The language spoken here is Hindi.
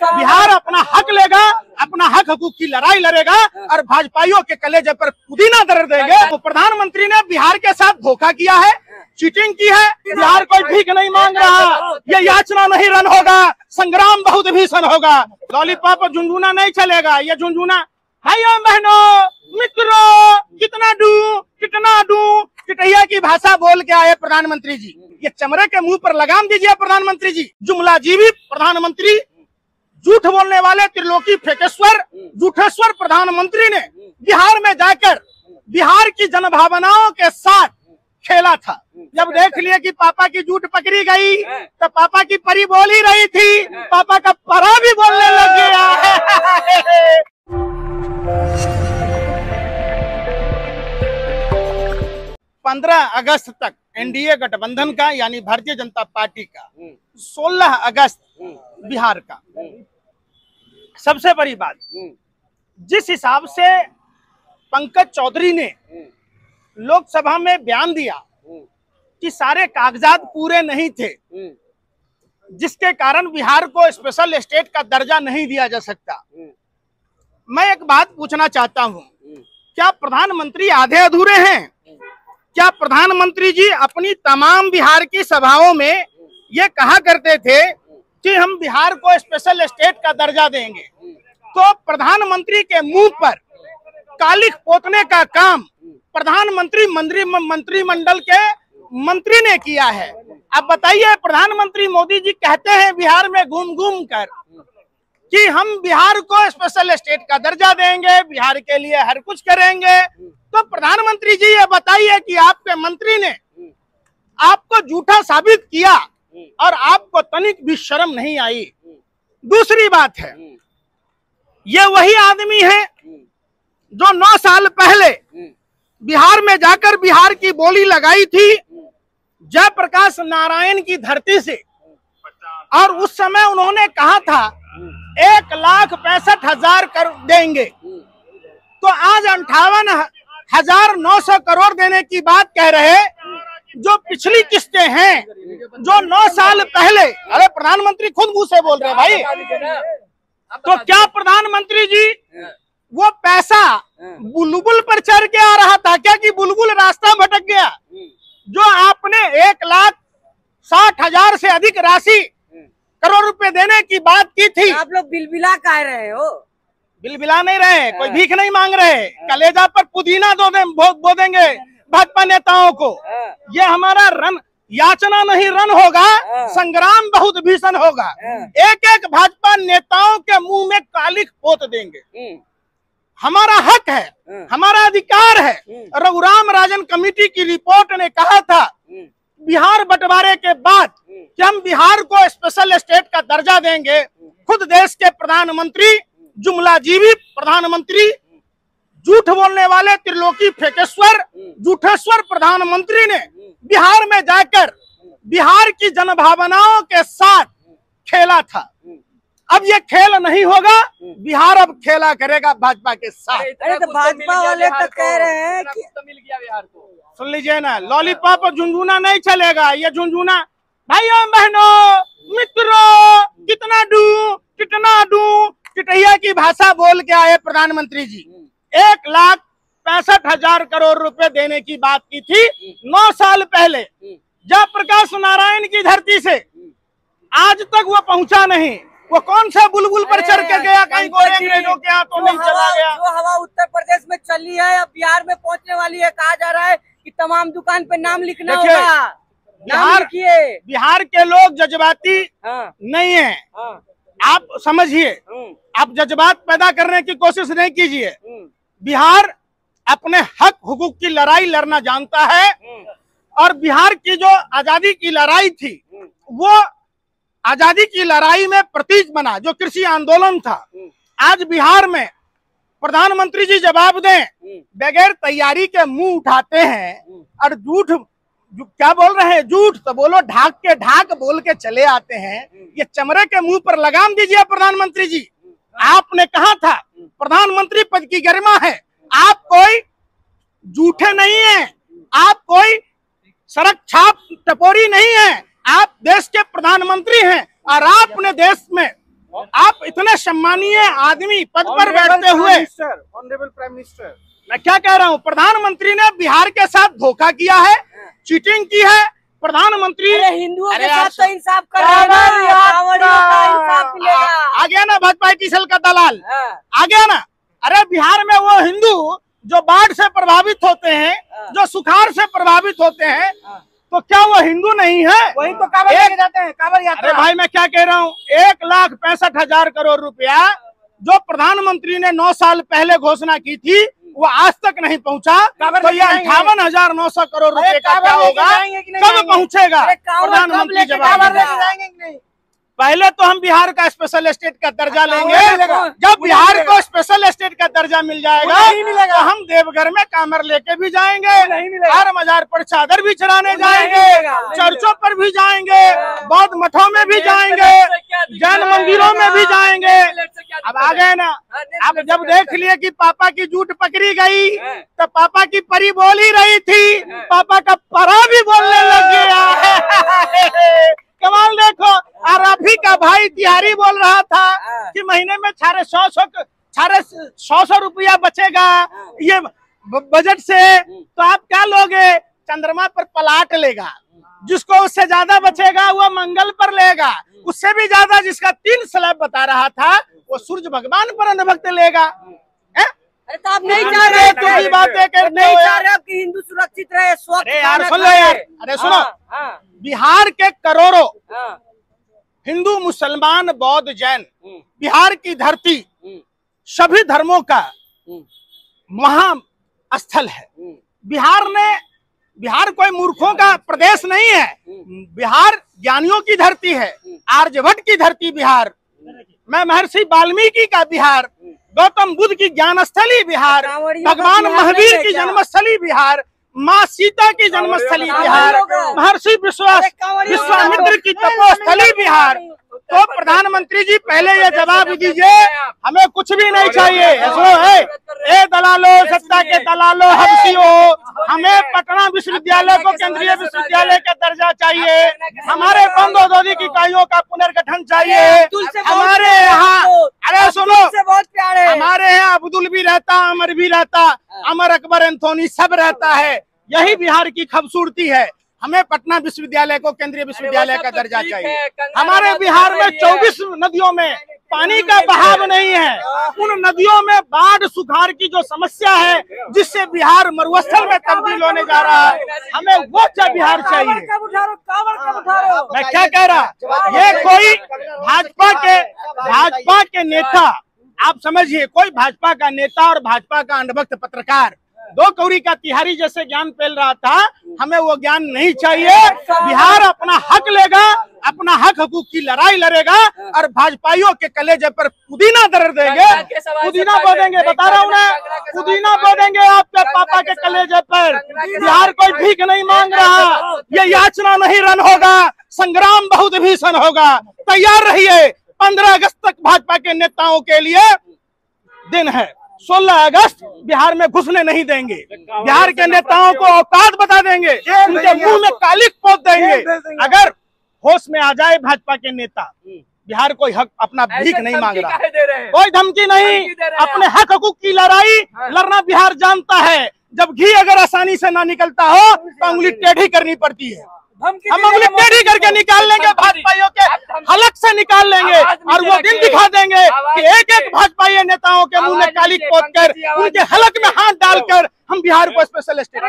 बिहार अपना हक लेगा, अपना हक हकूक की लड़ाई लड़ेगा और भाजपाइयों के कलेजे पर पुदीना दर देंगे। तो प्रधानमंत्री ने बिहार के साथ धोखा किया है चीटिंग की है, बिहार कोई भीख नहीं मांग रहा। ये याचना नहीं रन होगा, संग्राम बहुत भीषण होगा। लॉलीपॉप झुंझुना नहीं चलेगा, ये झुंझुना। भाइयों बहनों, मित्रों, कितना डू कितना डू चिटैया की भाषा बोल के आए प्रधानमंत्री जी। ये चमड़े के मुँह पर लगाम दीजिए प्रधानमंत्री जी। जुमला जीवी प्रधानमंत्री झूठ बोलने वाले त्रिलोकी फेकेश्वर झूठेश्वर प्रधानमंत्री ने बिहार में जाकर बिहार की जनभावनाओं के साथ खेला था। जब देख लिया कि पापा की झूठ पकड़ी गई तो पापा की परी बोल ही रही थी पापा का परा भी बोलने लग गया। पंद्रह अगस्त तक एनडीए गठबंधन का यानी भारतीय जनता पार्टी का सोलह अगस्त बिहार का। सबसे बड़ी बात जिस हिसाब से पंकज चौधरी ने लोकसभा में बयान दिया कि सारे कागजात पूरे नहीं थे जिसके कारण बिहार को स्पेशल स्टेट का दर्जा नहीं दिया जा सकता। मैं एक बात पूछना चाहता हूँ। क्या प्रधानमंत्री आधे अधूरे हैं? क्या प्रधानमंत्री जी अपनी तमाम बिहार की सभाओं में ये कहा करते थे कि हम बिहार को स्पेशल स्टेट का दर्जा देंगे। तो प्रधानमंत्री के मुँह पर कालिक पोतने का काम प्रधानमंत्री मंत्री मंत्रिमंडल के मंत्री ने किया है। अब बताइए, प्रधानमंत्री मोदी जी कहते हैं बिहार में घूम घूम कर कि हम बिहार को स्पेशल स्टेट का दर्जा देंगे, बिहार के लिए हर कुछ करेंगे। तो प्रधानमंत्री जी, ये बताइए कि आपके मंत्री ने आपको झूठा साबित किया और आपको तनिक भी शर्म नहीं आई। दूसरी बात है, ये वही आदमी है जो नौ साल पहले बिहार में जाकर बिहार की बोली लगाई थी, जयप्रकाश नारायण की धरती से। और उस समय उन्होंने कहा था, एक लाख पैंसठ हज़ार कर देंगे। तो आज अंठावन हज़ार नौ सौ करोड़ देने की बात कह रहे जो पिछली किस्तें हैं जो नौ साल पहले अरे प्रधानमंत्री खुद मुँह से बोल रहे हैं भाई। तो क्या प्रधानमंत्री जी वो पैसा बुलबुल पर चढ़ के आ रहा था क्या कि बुलबुल रास्ता भटक गया? जो आपने एक लाख साठ हज़ार से अधिक राशि करोड़ रुपए देने की बात की थी। आप लोग बिलबिला कह रहे हो। बिलबिला नहीं रहे कोई भीख नहीं मांग रहे। कलेजा पर पुदीना दो दे, बो, बो देंगे भाजपा नेताओं को। ये हमारा रन याचना नहीं रन होगा संग्राम बहुत भीषण होगा। एक एक भाजपा नेताओं के मुँह में कालिक पोत देंगे। हमारा हक है हमारा अधिकार है। रघुराम राजन कमेटी की रिपोर्ट ने कहा था बिहार बंटवारे के बाद कि हम बिहार को स्पेशल स्टेट का दर्जा देंगे। खुद देश के प्रधानमंत्री जुमला जीवी प्रधानमंत्री झूठ बोलने वाले त्रिलोकी फेकेश्वर झूठेश्वर प्रधानमंत्री ने बिहार में जाकर बिहार की जनभावनाओं के साथ खेला था। अब ये खेल नहीं होगा बिहार अब खेला करेगा भाजपा के साथ। अरे तो भाजपा वाले तो कह रहे हैं कि मिल गया बिहार को। सुन लीजिए ना लॉलीपॉप और झुंझुना नहीं चलेगा ये झुंझुना। भाइयों बहनों मित्रों कितना डू कितना डू चिटैया की भाषा बोल के आए प्रधानमंत्री जी। एक लाख पैंसठ हज़ार करोड़ रुपए देने की बात की थी नौ साल पहले। जब प्रकाश नारायण की धरती से। आज तक वो पहुँचा नहीं। वो कौन सा बुलबुल पर चढ़ के गया कहीं गोरे अंग्रेज़ों के हाथों नहीं चला गया? जो हवा उत्तर प्रदेश में चली है अब बिहार में पहुँचने वाली है कहा जा रहा है कि तमाम दुकान पे नाम लिखना होगा। बिहार- लिखिए। बिहार के लोग जज्बाती हाँ। नहीं है। हाँ। आप समझिए हम्म, आप जज्बात पैदा करने की कोशिश नहीं कीजिए। हम्म, बिहार अपने हक हुकूक की लड़ाई लड़ना जानता है। हम्म, और बिहार की जो आज़ादी की लड़ाई थी वो आज़ादी की लड़ाई में प्रतीक बना जो कृषि आंदोलन था। आज बिहार में प्रधानमंत्री जी जवाब दें बगैर तैयारी के मुँह उठाते हैं और झूठ क्या बोल रहे हैं? झूठ तो बोलो ढाक के ढाक बोल के चले आते हैं। ये चमड़े के मुँह पर लगाम दीजिए प्रधानमंत्री जी। आपने कहा था प्रधानमंत्री पद की गरिमा है। आप कोई झूठे नहीं है। आप कोई सड़क छाप टपोरी नहीं है। आप देश के प्रधानमंत्री हैं और आपने देश में आप इतने सम्मानीय आदमी पद पर बैठते हुए ऑनरेबल प्राइम मिनिस्टर मैं क्या कह रहा हूँ? प्रधानमंत्री ने बिहार के साथ धोखा किया है चीटिंग की है प्रधानमंत्री। हिंदुओं के साथ तो इंसाफ कर हैं यात्रा। आ गया ना भाजपा की सल का दलाल। हाँ, आ गया ना। अरे बिहार में वो हिंदू जो बाढ़ से प्रभावित होते हैं हाँ। जो सुखाड़ से प्रभावित होते हैं। तो क्या वो हिंदू नहीं है? वही तो काबर एक- लेके जाते हैं काबर अरे भाई मैं क्या कह रहा हूँ? एक लाख पैंसठ हज़ार करोड़ रुपया जो प्रधानमंत्री ने नौ साल पहले घोषणा की थी वो आज तक नहीं पहुँचा तो ये अंठावन हज़ार नौ सौ करोड़ रुपए का क्या होगा? कब पहुंचेगा? प्रधानमंत्री जवाब पहले तो हम बिहार का स्पेशल स्टेट का दर्जा अच्छा, लेंगे। जब बिहार। को स्पेशल स्टेट का दर्जा मिल जाएगा तो हम देवघर में कामर लेके भी जाएँगे। हर मजार पर चादर भी चढ़ाने जाएँगे। चर्चों पर भी जाएँगे। बौद्ध मठों में भी जाएँगे। जैन मंदिरों में भी जाएँगे। अब आ गए ना। अब जब देख लिए कि पापा की जूट पकड़ी गई तो पापा की परी बोल ही रही थी पापा का परा भी बोलने लग गया कमाल देखो और अभी का भाई तिहारी बोल रहा था कि महीने में साढ़े सौ सौ साढ़े सौ सौ रुपया बचेगा ये बजट से तो आप क्या लोगे? चंद्रमा पर पलाट लेगा। जिसको उससे ज़्यादा बचेगा वो मंगल पर लेगा। उससे भी ज़्यादा जिसका तीन स्लैब बता रहा था वो सूर्य भगवान पर अनुभक्त लेगा। अरे तो आप नहीं चाह रहे तो बातें करते नहीं चाह रहे हिंदू सुरक्षित रहे अरे यार सुन लो यार। अरे सुनो। हाँ, हाँ, बिहार के करोड़ों हाँ, हिंदू मुसलमान बौद्ध जैन हम्म, बिहार की धरती हम्म, सभी धर्मों का हम्म, महा स्थल है बिहार ने बिहार कोई मूर्खों का प्रदेश नहीं है। हम्म। बिहार ज्ञानियों की धरती है। आर्यभट्ट की धरती बिहार। मैं महर्षि वाल्मीकि का बिहार। गौतम बुद्ध की ज्ञान स्थली बिहार भगवान महावीर की? जन्मस्थली बिहार। माँ सीता की जन्मस्थली बिहार। महर्षि विश्वास विश्वामित्र की तपोस्थली बिहार। तो प्रधानमंत्री जी, पहले ये जवाब दीजिए। हमें कुछ भी नहीं चाहिए। सुनो है। ए दलालो, सत्ता के दलालो हमसियो हमें पटना विश्वविद्यालय को केंद्रीय विश्वविद्यालय का दर्जा चाहिए। हमारे बंद औद्योगिक इकाइयों का पुनर्गठन चाहिए। हमारे यहाँ अरे सुनो। बहुत हमारे यहाँ अब्दुल भी रहता, अमर भी रहता, अमर अकबर एंथोनी सब रहता है। यही बिहार की खूबसूरती है। हमें पटना विश्वविद्यालय को केंद्रीय विश्वविद्यालय का दर्जा चाहिए। हमारे बिहार में 24 नदियों में पानी का बहाव नहीं है। उन नदियों में बाढ़ सुखाड़ की जो समस्या है जिससे बिहार मरुस्थल में तब्दील होने जा रहा है हमें वो चा बिहार चाहिए। हो मैं क्या कह रहा? ये कोई भाजपा के भाजपा के नेता आप समझिए कोई भाजपा का नेता और भाजपा का अनभक्त पत्रकार दो कौड़ी का तिहारी जैसे ज्ञान फैल रहा था हमें वो ज्ञान नहीं चाहिए। बिहार अपना हक लेगा अपना हक हकूक की लड़ाई लड़ेगा और भाजपाइयों के कलेजे पर पुदीना दर देंगे। पुदीना बो देंगे बता रहा हूँ मैं। पुदीना बो देंगे आपके पापा के कलेजे पर। बिहार कोई भीख नहीं मांग रहा। ये याचना नहीं रन होगा। संग्राम बहुत भीषण होगा। तैयार रहिए। पंद्रह अगस्त तक भाजपा के नेताओं के लिए दिन है। 16 अगस्त बिहार में घुसने नहीं देंगे। बिहार के नेताओं को औकात बता देंगे। उनके मुँह में कालिक पोत देंगे। अगर होश में आ जाए भाजपा के नेता बिहार कोई हक अपना भीख नहीं मांग रहा। कोई धमकी नहीं। हैं अपने हक हकूक की लड़ाई लड़ना बिहार जानता है। जब घी अगर आसानी से ना निकलता हो तो उंगली टेढ़ी करनी पड़ती है। हम टेढ़ी करके निकाल लेंगे भाजपाइयों के हलक से निकाल लेंगे और वो दिन दिखा देंगे कि एक एक भाजपाई नेताओं के मुँह में काली पोत कर उनके हलक में हाथ डालकर हम बिहार को स्पेशल स्टेट।